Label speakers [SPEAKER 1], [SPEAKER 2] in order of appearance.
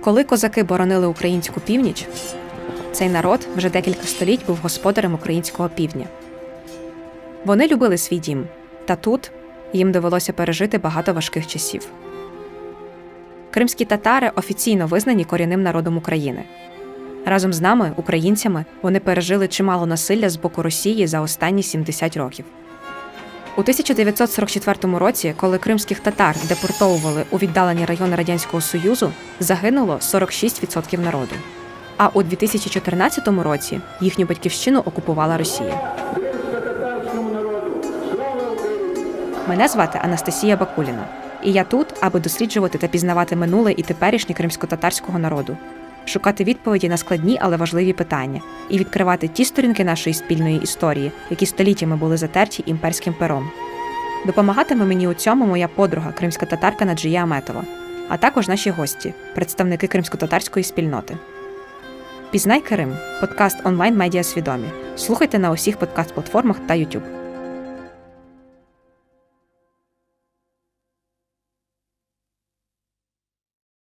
[SPEAKER 1] Коли козаки боронили українську північ, цей народ вже декілька століть був господарем українського півдня. Вони любили свій дім, та тут їм довелося пережити багато важких часів. Кримські татари офіційно визнані корінним народом України. Разом з нами, українцями, вони пережили чимало насилля з боку Росії за останні 70 років. У 1944 році, коли кримських татар депортовували у віддалені райони Радянського Союзу, загинуло 46% народу. А у 2014 році їхню батьківщину окупувала Росія. Мене звати Анастасія Бакуліна, і я тут, аби досліджувати та пізнавати минуле і теперішнє кримсько-татарського народу, шукати відповіді на складні, але важливі питання, і відкривати ті сторінки нашої спільної історії, які століттями були затерті імперським пером. Допомагатиме мені у цьому моя подруга, кримська татарка Наджія Аметова, а також наші гості, представники кримсько-татарської спільноти. Пізнай Крим подкаст онлайн медіа свідомі. Слухайте на усіх подкаст-платформах та YouTube.